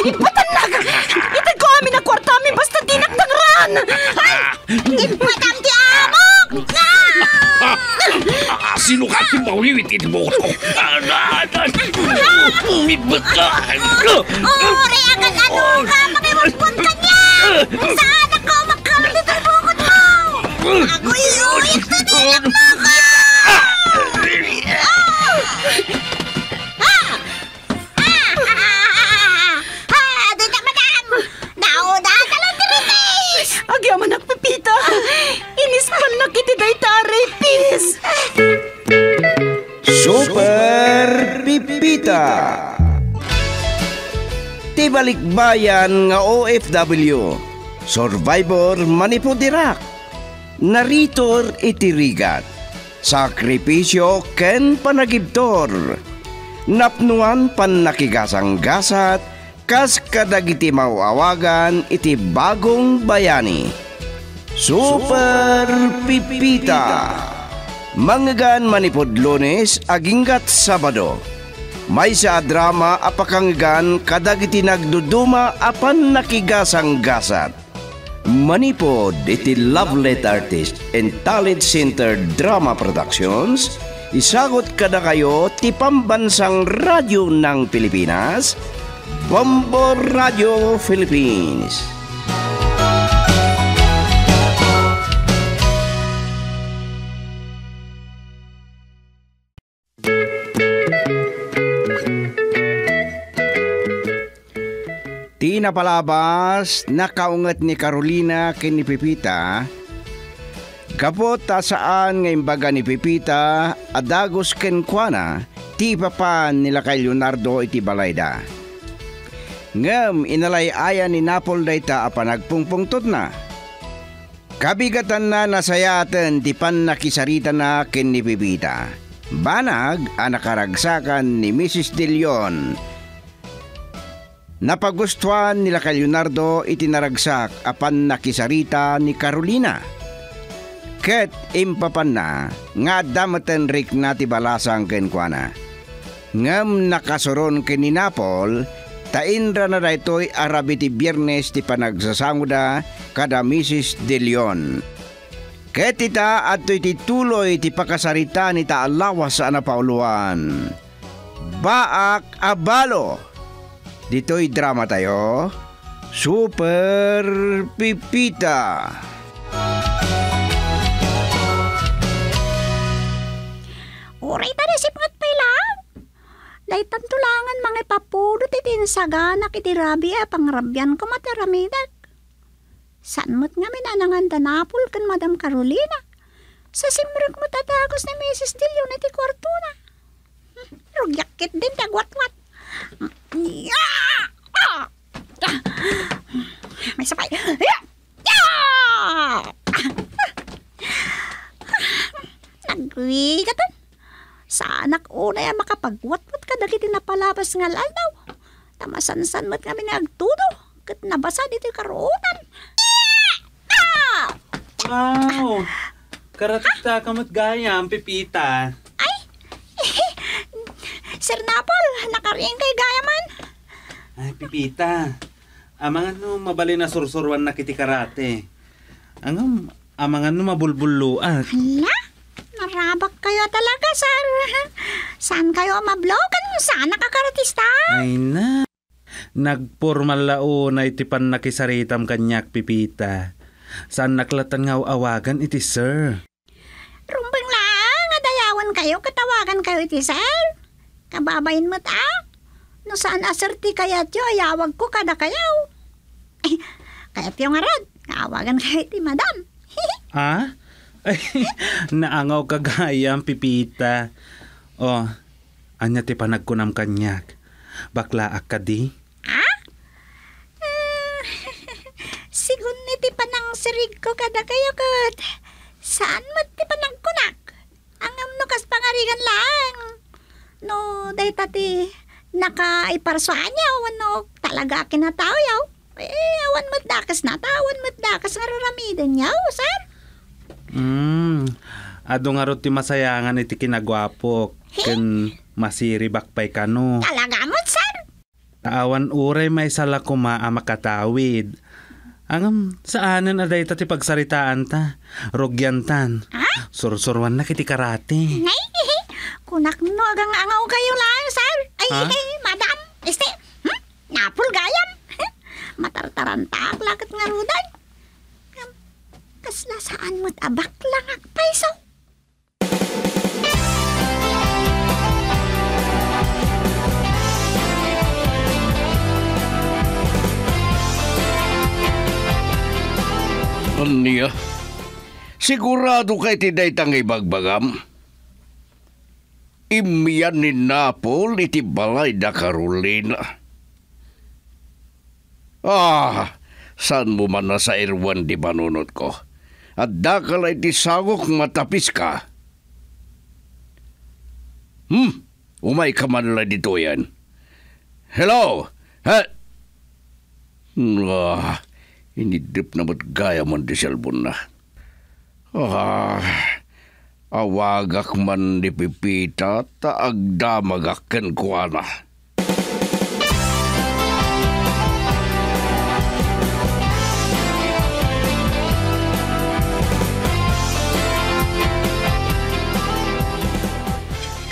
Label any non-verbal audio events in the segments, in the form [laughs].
Ipatanag! Itag ko amin na kwarta amin basta dinagtangran! Ay! Ipadam ti amok! Ah, Sino ka ti mawiwitin mo ko? Umibot ka! Uri agad ano ka! Makiwagpon ka niya! Saan ako makamit ito bukod mo? Ako iuwit na nilak mo ko! Pis! Super Pipita. Tibalikbayan nga OFW Survivor Manipudirak Naritor itirigat. Sakripisyo ken panagibtor. Napnuan pan nakigasang-gasat Kas kadagiti mawawagan iti bagong bayani. Super Pipita Manggan manipod lunes aginggat Sabado. May sa drama apakanggan kadagiti nagduduma apan nakigasang gasat. Manipod iti Lovelet Artist and Talent Center Drama Productions Isagot kada kayo ti pambansang radyo ng Pilipinas Bombo Radio Philippines Ti napalabas, nakaungat ni Carolina ken ni Pipita, Kapot ta saan ngayon baga ni Pipita, adagos ken kuana, ti papan nila kay Leonardo iti balayda. Ngem inalay aya ni Napol dayta apa nagpungpungtot na. Kabigatan na nasayaten ti pan nakisarita na ken ni Pipita. Banag ang nakaragsakan ni Mrs. De Leon Napagustuhan nila kay Leonardo itinaragsak apan nakisarita ni Carolina. Ket impapan na nga damaten rik na ti balasang kenkwana. Ngam nakasuron ken ni Napol, tainra na daytoy arabi ti biyernes ti panagsasanguda kada Mrs. De Leon. Ket ita at ti tuloy ti pakasarita ni taalawas sa anapauluan. Baak abalo! Dito'y drama tayo. Super Pipita. Uray ta si pangat pailang. Daytan tulangan mga ipapudot iti nasagana kiti rabi a pangrabyan ko mataramidag. San mo't nga minanangan danapol kan Madam Carolina? Sa simrag mo tatagos ni Mrs. Dillon iti kwarto na. Rugyakit din tagwat-wat. Yeah! Ah! Ah! May sabay. Yeah! Yeah! Nagwigatan. Sa anak una ya makapagwatwat ka dagiti napalabas nga lalaw. Tamasansan mo't kami nagtudo. Kat nabasa dito karunan. Ah! Wow! Karatita kamot gayam, Pipita. Ay! [laughs] Sir Napol, nakaring kay Gayaman. Ay, Pipita. Amang ano, mabali na sursurwan na kiti karate. Ang amang ano, mabulbuluan. Hala? Narabak kayo talaga, sir. [laughs] Saan kayo mablogan? Saan nakakaratista? Ay na. Nagpormal lao na itipan nakisaritam kanyak, Pipita. Saan naklatan nga awagan iti sir? Rumbang lang, adayawan kayo, katawagan kayo iti sir. Kababayin mo ta. No saan aserti kaya tiyo, ayawag ko kada kayaw. Ay, kaya tiyo nga rod, kawagan kayo iti madam. Ha? [laughs] [laughs] Ay, naangaw kagayam, Pipita. Oh, anya ti panagkunam kanyak. Bakla akadi. ha? Ah, [laughs] sigun ni ti panang sirig ko kada kayo kat. Saan mo ti panang kunak? Ang amnukas pangarigan lang. No, day tati nakaiparsuan niya, wano talaga kinataw yaw. Eh, awan mo't dakas na tawan mo't dakas nga raramidan niyaw, sir. Hmm. Ado nga ti masayangan iti kinagwapo. Ken masiri bakpay kano. Talaga mo't, sir. Taawan uray may sala kuma a makatawid. Angam, saanan aday ta ti pagsaritaan ta? Rugyantan. Ha? Sursurwan na kiti karate. Nay, kunak no agang angaw kayo lang, sir. Ay, Ha? madam, este, hmm? napul gayam. Matartaranta ak lakat nga rudan. Ngam, Kasla saan mo't abak lang ak paiso. Anya? Sigurado kay tiday tang ibagbagam? Imian ni Napol iti balay da Carolina. Ah, saan mo man na sa irwan di banunot ko? At dakal ay ti sagok matapis ka. Hmm, umay ka man lang dito yan. Hello? Ha? Ah, inidip na mo't gaya man di cellphone na. Ah, awagak man di pipita, taagdamagaken ko ana.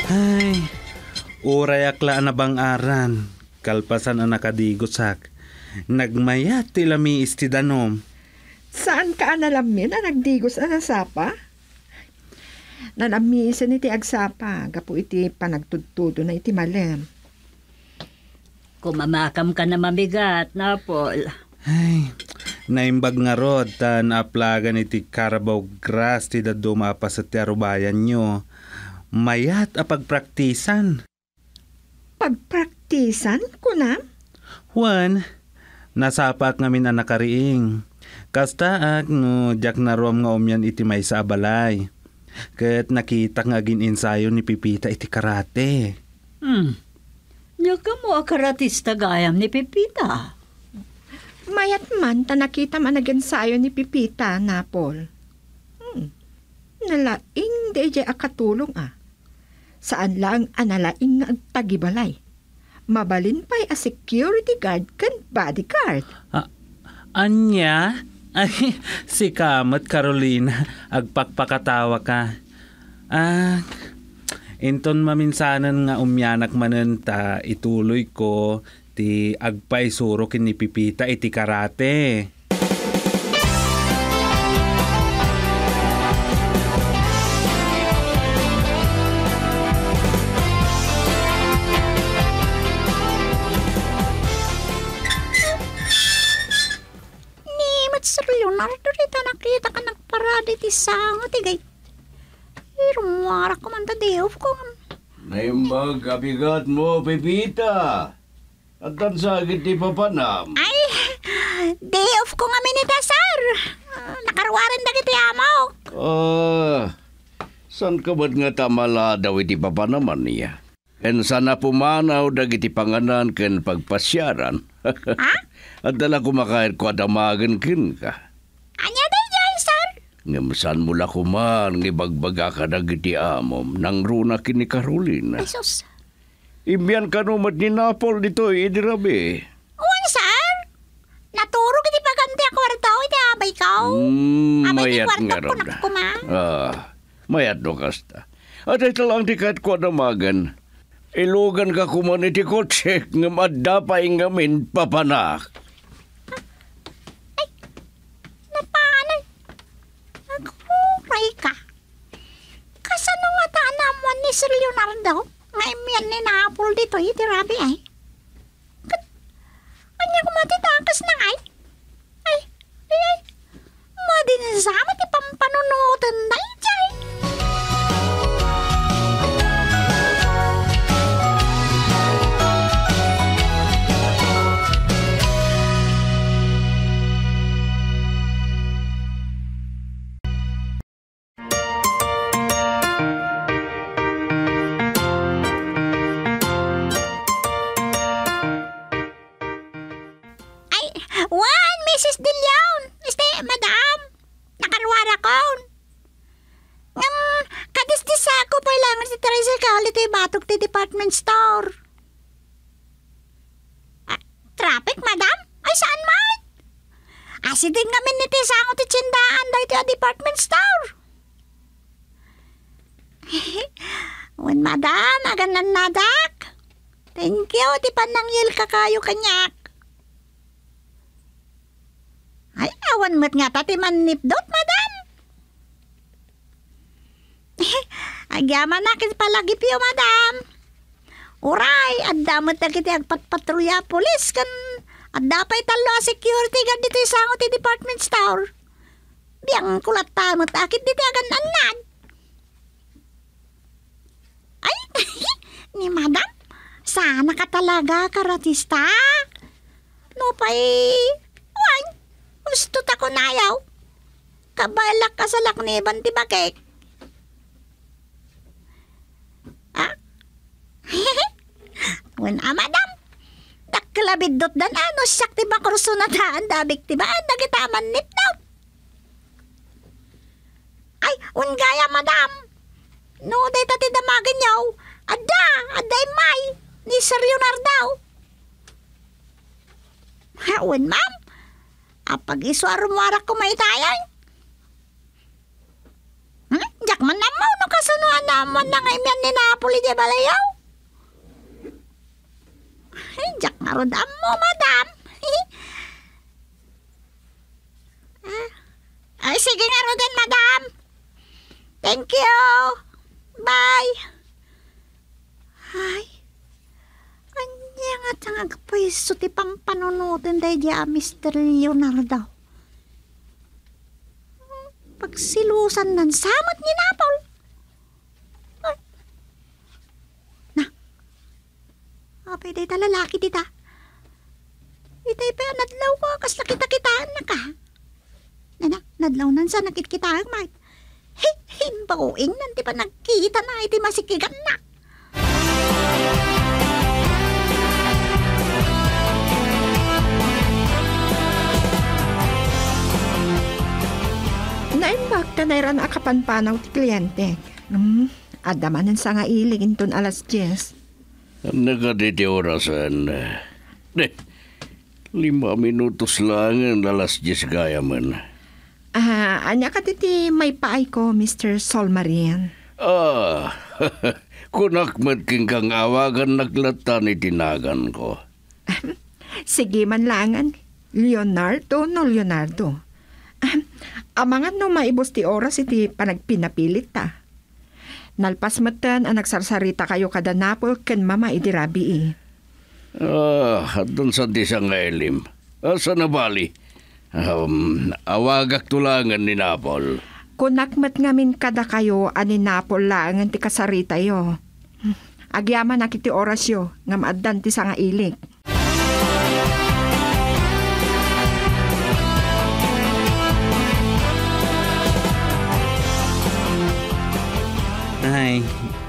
Ay, uray akla na bang aran. Kalpasan ang nakadigosak. Nagmayat ti lami istidanom. Saan ka analamin na nagdigos ang sapa? Nanamisan iti agsapa, gapu iti panagtudtudo na iti malem. Kumamakam ka na mamigat, Napol. Ay, naimbag nga rod tan aplagan iti Carabao Grass ti daduma pa sa tiarubayan nyo. Mayat a pagpraktisan. Pagpraktisan ko na? Juan, nasapak ngamin ang nakariing. Kasta ak no jak na rom nga umyan iti may sa abalay. Kat nakita nga gin ensayo ni Pipita iti karate. Hmm. Nyaka mo akaratista gayam ni Pipita. Mayat man ta nakita man nagensayo ni Pipita, Napol. Hmm. Nalaing di jay akatulong ah. Saan lang analaing nga agtagibalay. Mabalin pa'y a security guard kan bodyguard. Anya? Ay, [laughs] si Kamat Carolina, agpakpakatawa ka. Ah, inton maminsanan nga umyanak manen ta ituloy ko ti agpay suro kin ni Pipita iti karate. Nakita ka nagparada iti sangot igay. Irumwara ko man ta diyof ko. Naimbag abigat mo, Pepita. At sakit di papanam. Ay, day off ko nga minita, sir. Uh, nakarwaran na kiti amaw. Ah, san ka ba't nga tamala daw iti papanaman niya? En sana pumanaw dagiti panganan ken pagpasyaran. [laughs] Ha? At dala kumakain ko adamagan kin ka. Ngamsan mula kuman ngibagbaga ka dagiti amom nang runa kini Carolina. Ay, sus. Imyan ka numat ni Napol dito idirabi. Uwan, sir? Naturo kiti paganti ako warto, iti abay ko. Hmm, abay mayat nga ko nakakuma. Ah, mayat do kasta. At ito lang di kahit ko adamagan. Ilugan ka kuman iti kotse nga madda pa ingamin papanak. Ni Sir Leonardo? Nga imyan ni Napol dito, iti rabi ay. Kat, anya ko matitakas na ay. Ay, ay, ay. Madinsama ti pampanunutan na ijay. Ay, You, ti panangyil ka kayo kanyak. Ay, awan mo't nga ta ti manipdot, madam. [laughs] Agyaman na kit palagi piyo, madam. Uray, at damot na kiti agpatpatruya polis kan at dapay talo security guard dito sa ti department store. Biyang kulat tamot akit dito agan anad. Ay, [laughs] ni madam, sana ka talaga karatista. No pa'y, wan, gusto ta ko nayaw. Kabalak ka sa lakniban ti bakek. Ah? [laughs] Wen ah, madam. Daklabidot dan ano siyak ti ba kurso na daan dabik ti ba dagitaman nit daw. Ay, un gaya madam. No, day tati damagan yaw. Ada, aday may. Ni Sir Leonard daw. Ha, un ma'am. Apag iswar mo arak ko may tayan. Hmm? Jak man na mo, no kasunuan naman na ngayon ni Napoli di balayaw. Ay, jak nga rodam mo, madam. [laughs] Ay, sige nga rodan, madam. Thank you. Bye. Ay. Anya nga tangag pwesto ti pampanunutin dahi di Mr. Leonardo. Pagsilusan nan samot ni Napol. Na. Apay day talalaki tita. Itay pa nadlaw ko kas nakita-kitaan na ka. Nana, nadlaw nan sa nakit-kitaan mait. Hey, himbawing nanti pa nagkita na iti masikigan na. Naimbag ka na iran akapanpanaw ti kliyente. Hmm, adamanan sa nga iligin ton alas 10. Nagaditi orasan. Ne, lima minutos lang ang alas 10 gaya man. Ah, anya ka titi may paay ko, Mr. Solmarian. Ah, [laughs] kunakmat king kang awagan naglata ni tinagan ko. Sige man langan. Leonardo no Leonardo. Amangan no maibos ti oras iti panagpinapilit ta. Nalpas matan ang nagsarsarita kayo kada napol ken mama idirabi eh. Ah, doon sa disang elim. Asa na bali? Um, awagak tulangan ni Napol. Kunakmat ngamin kada kayo ani napol langan ti kasarita yo. Agyaman na kiti oras yo, ngam addan ti nga ilik.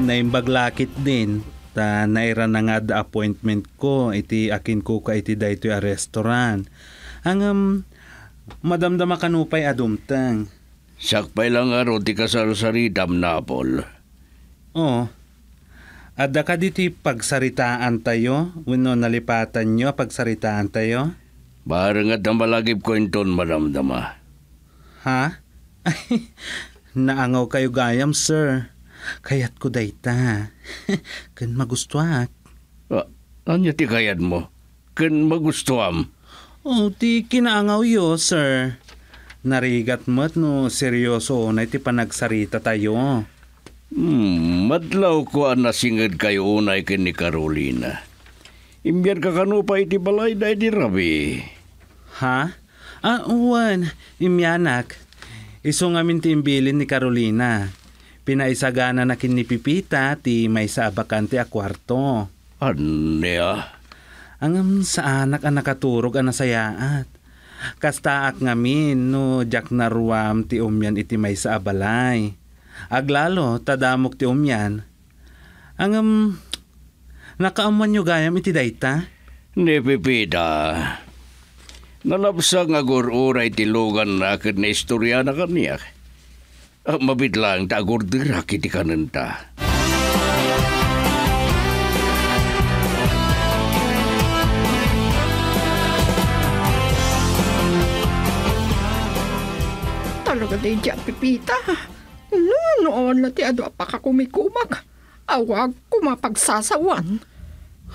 Naimbaglakit din. Ta naira na nga da appointment ko. Iti akin ko ka iti dayto a restaurant. Ang um, madamdama kanupay adumtang. Sakpay lang aro ti kasarsaridam Napol. Oh, Ada ka diti pagsaritaan tayo? Wano nalipatan nyo pagsaritaan tayo? Barang at malagip ko inton madamdama. Ha? Ay, [laughs] naangaw kayo gayam, sir. Kayat ko dayta. [laughs] Kan magustuak. Ah, anya ti kayad mo? Ken magustuam. Oh, ti kinaangaw yo, sir. Narigat mo't no seryoso na iti panagsarita tayo. Hmm, madlaw ko ang nasingad kayo unay ken ni Carolina. Imbyan ka kano pa iti balay da iti rabi. Ha? Ah, uwan. Imyanak. Iso ngamin ti imbilin ni Carolina. Pinaisagana na kin ni Pipita ti may sa abakante a kwarto. Anya? Ang sa anak ang nakaturog ang nasayaat. Kastaak ngamin no jak naruam ti umyan iti may sa abalay. Aglalo tadamok ti umyan. Ang um, nakaaman nyo gayam iti dayta? Ni Pipita. Nalabsang agur uray ti lugan na ken na istorya na kaniya. Ah, mabitlang ta agur dira kiti kanenta. Agaday dyan, Pipita. No, noon na ti ado pa ka kumikumak. Awag kumapagsasawan.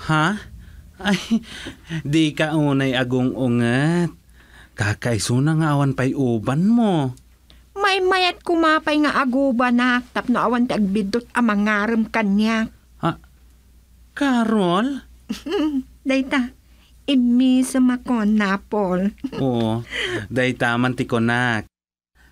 Ha? Ay, di ka unay agong ungat. Kakaiso na nga awan pa'y uban mo. May mayat kumapay nga aguba na tapno awan ti agbidot a mangaram kanya. Ha? Carol? [laughs] Dayta, imisam ako, Napol. [laughs] Oo, day taman ti konak.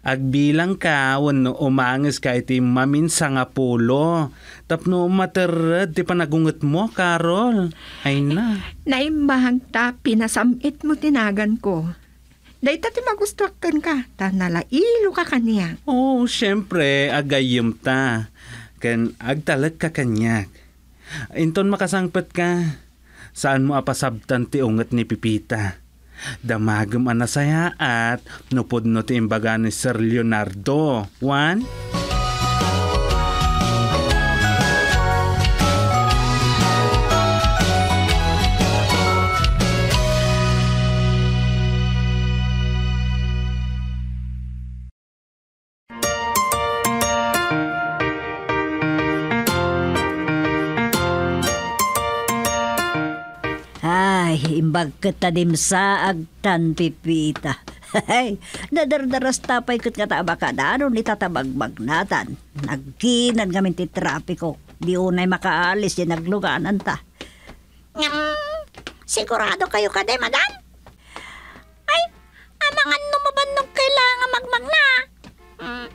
Agbilang ka, wano umangis ka iti mamin sa nga pulo. Tapno materad ti panagungot mo, Carol. Ay na. Naimbahang ta, pinasamit mo tinagan ko. Dayta ti magustuhan ka, ta nalailo ka kanya. Oo, syempre, agayim ta. Ken agtalag ka kanyak. Inton makasangpet ka. Saan mo apasabtan ti unget ni Pipita? Damagam anasaya at nupod no ti imbaga ni Sir Leonardo. One? Ay, imbag kita dim sa agtan pipita. [laughs] Ay, nadardaras tapay kat kataba ka na ano ni natan. Nagkinan kami ti trapiko. Di unay makaalis yung nagluganan ta. Ngam, sigurado kayo ka de, madam? Ay, amangan numaban nung kailangan magmag na. Hmm.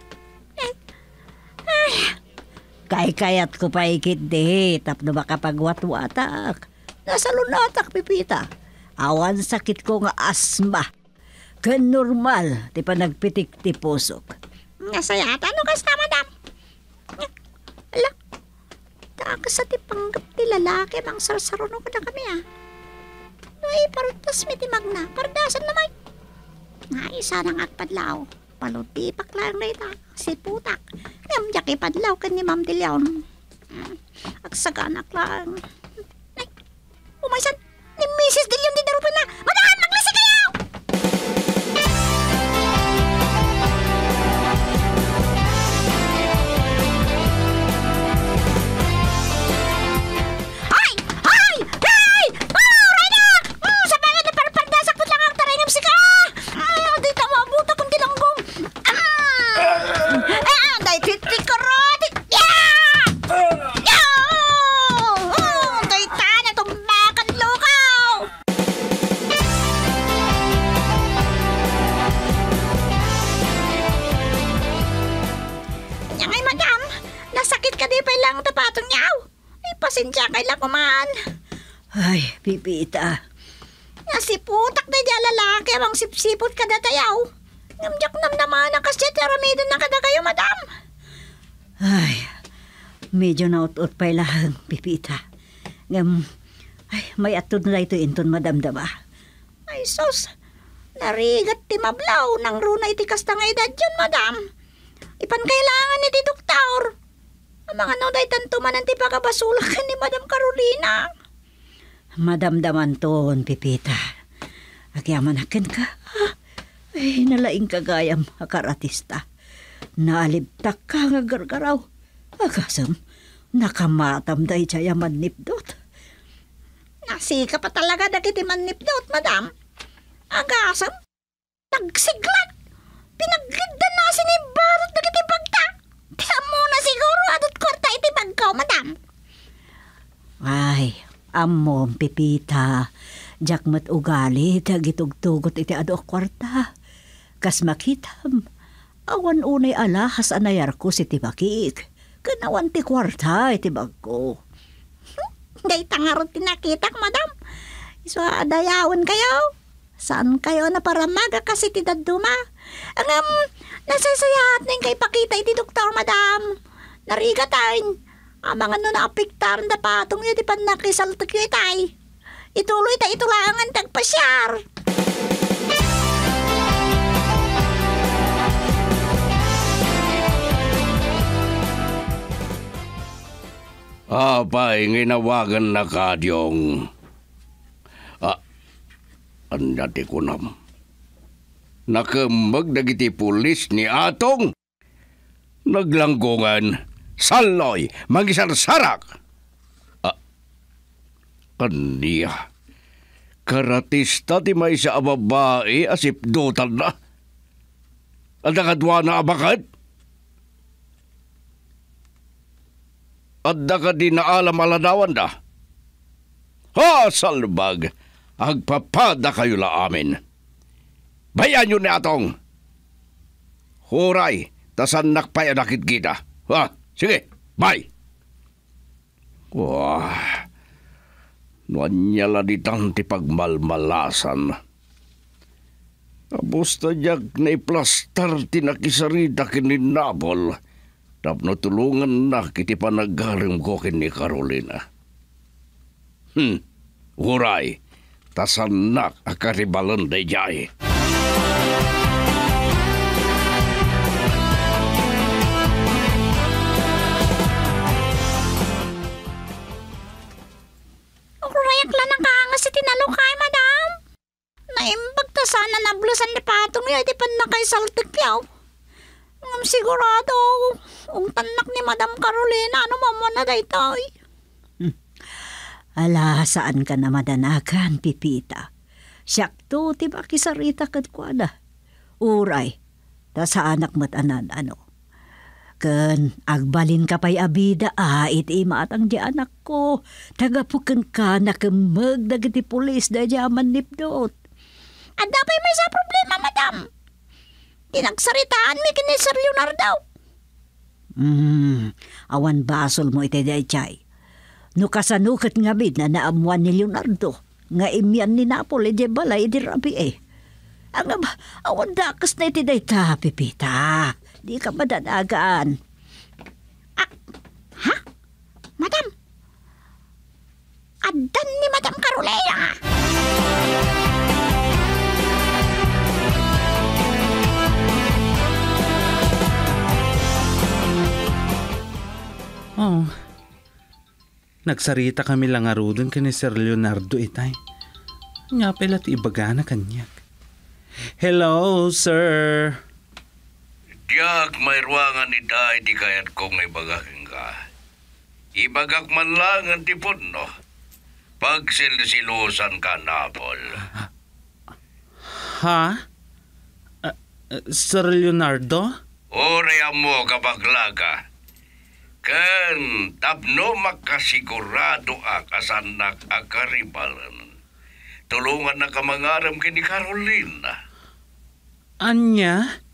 Eh, ay, Kay kayat ko pa ikit de, tapno baka pagwatwatak. Nasa lunatak pipita. Awan sakit ko nga asma. Kan normal, ti pa nagpitik ti pusok. nasayata no kasta, madam? Ala, takas sa ti panggap ti lalaki, mang sarsaruno ka na kami ah. No, eh, parutas mi ti magna, pardasan naman. Ay, sana nga padlaw. Palutipak lang na ita. Si putak. Ngam jaki padlaw kan ni Ma'am Dilyaw. Hmm, Agsaganak lang. Ay, umaysan. Ni Mrs. Dilyaw di darupin na. Madam, pipita. Nasiputak na dyan lalaki amang sipsipot ka na tayaw. Ngamyak nam naman ang kasya teramido na kada kayo, madam. Ay, medyo naut-ut pa lang, pipita. Ngam, ay, may atod na ito inton madamdama. Ay, sos. Narigat ti mablaw nang runay ti kasta nga edad yun, madam. Ipan kailangan ni ti doktor. Ang mga noday tantuman ang ti pagkabasulakan ni Madam Carolina. Madamdaman ton, pipita. Agyaman akin ka. Ah, Ay, nalaing kagayam, akaratista. Naalibtak ka nga gargaraw. Agasam, nakamatam day chayaman nipdot. Nasika pa talaga dagiti manipdot, madam. Agasam, tagsiglat. Pinagligdan na sinibarot dagiti pagta. Tiyan mo na siguro adot kwarta iti bagkaw, madam. Ay, amom pipita. Jakmat ugali, tagitugtugot iti ado kwarta. Kas makitam, awan unay alahas anayar ko si tibakik. Kanawan ti kwarta iti bagko. Day [laughs] tangarot tinakitak, madam. So, adayawan kayo. Saan kayo na para maga kasi ti daduma? Ang um, nasasayat na kay pakita iti doktor, madam. Narigatain. Ang mga no naapiktar na patong niya di pa nakisaltak yung itay. Ituloy ta itulangan tagpasyar. Apay, nginawagan na kadyong. Ah, andati ko nam. Nakemag dagiti pulis ni Atong. Naglanggongan, saloy, mangisarsarak. Ah, kaniya. Karatista ti may sa babae asip dutan na. At nakadwa na abakat. At ka din na alam aladawan da. Ha, salbag! Agpapada kayo la amin. Bayan yun ni atong. Huray, tasan nakpay nakit kita. Ha, sige, bye. Wah, nuanyala di tang ti pagmalmalasan. Abusta jak na iplastar ti nakisarita kininabol. Tapno tulungan na kiti ko kini Carolina. Hmm, huray, tasanak akaribalan day jay. Kay saltik yaw. Ngam sigurado, ang tanak ni Madam Carolina, ano mo na daytoy. Ala, saan ka na madanakan, Pipita? Siyakto, ti ba kisarita kad ko na? Uray, ta sa anak mat anan ano. Ken, agbalin ka pa'y abida, ah, iti matang di anak ko. Tagapukan ka na kemeg dagiti pulis da jaman nipdot. At dapay may sa problema, madam. Tinagsaritaan mi kini Sir Leonardo. Hmm, awan basol mo iti day chay. No kasanukat nga bid na naamuan ni Leonardo, nga imyan ni Napoli di balay di rabi eh. Ang aba, awan dakas na iti day ta, Pipita. Di ka madanagaan. Ha? Madam? Adan ni Madam Carolina. Oh. Nagsarita kami lang arudon ka ni Sir Leonardo itay. Nga pala ti ibaga na kanyak. Hello, sir. Diyak may ruangan ni Day di kayat kong ibagakin ka. Ibagak man lang ang tipon, no? Pag silsilusan ka, Napol. Ha? Ah, ah, Sir Leonardo? Uriya mo kabaglaga. Kan tapno makasigurado akasanak akaribalan. Tulungan na kamangaram kini Carolina. Anya?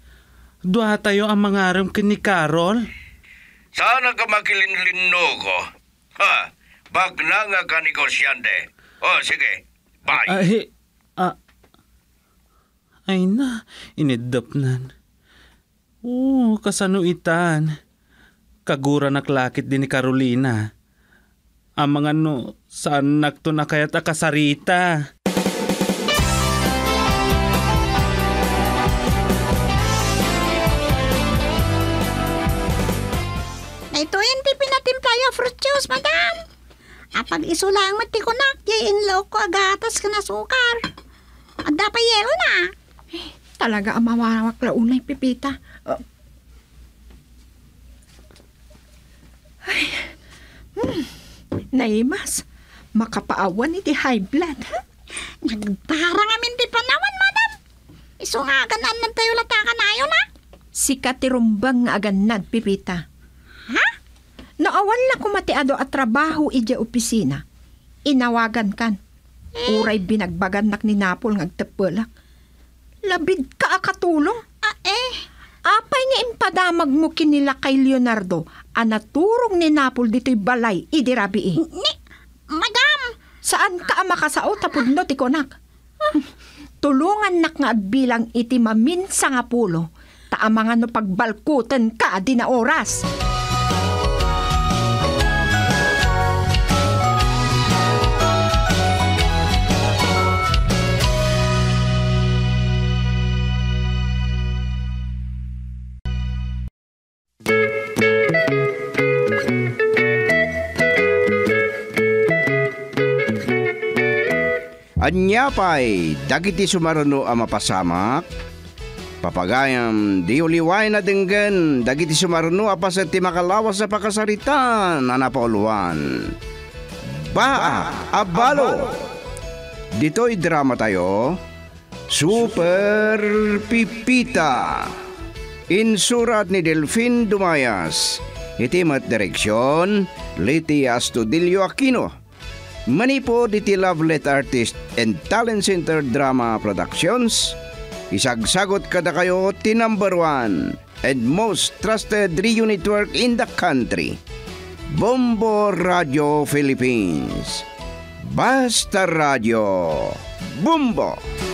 Duha tayo ang mangaram kini Carol? Sana ka makilinlinno ko. Ha? Bagna nga ka negosyante. O, sige. Bye. Ah, he, ah, ay na, inidap nan. Oo, kasano itan. Kagura naklakit din ni Carolina. Ang mga no, saan nakto na kaya't akasarita. Na ito hindi pinatimpla yung fruit juice, madam. Apag isulang mati ko na, yayin ko agatas ka na sukar. At dapat yelo na. Talaga ang mawawak launay, Pipita. Uh, ay, hmm, naimas. Makapaawan iti high blood, ha? Nagparang amin di panawan, madam. Iso nga ganan ng tayo latakan na yun, ha? Si katirumbang nga aganad, Pipita. Ha? Naawan na kumatiado at trabaho ija opisina. Inawagan kan. Uray binagbaganak ni Napol ngagtepelak. Labid ka akatulong. Ah, eh. Apay nga impadamag mo kinila kay Leonardo, anaturong ni Napol dito'y balay, idirabi eh. Ni, madam. Saan ka ang makasao tapod no ti konak? Tulungan nak nga bilang iti maminsa nga pulo, taamangan no pagbalkutan ka di na oras. Anya pa'y dagiti sumaruno ang mapasamak, Papagayam, di uliway na denggen, dagiti sumarno apas at timakalawas sa pakasarita na napauluan. Ba, abalo! Dito'y drama tayo, Super Pipita. Insurat ni Delfin Dumayas. Itimat direksyon, Liti Astudillo Aquino. Manipo diti Lovelet Artist and Talent Center Drama Productions. Isagsagot kada kayo ti number one and most trusted radio network in the country. Bombo Radio Philippines. Basta Radio. Bumbo!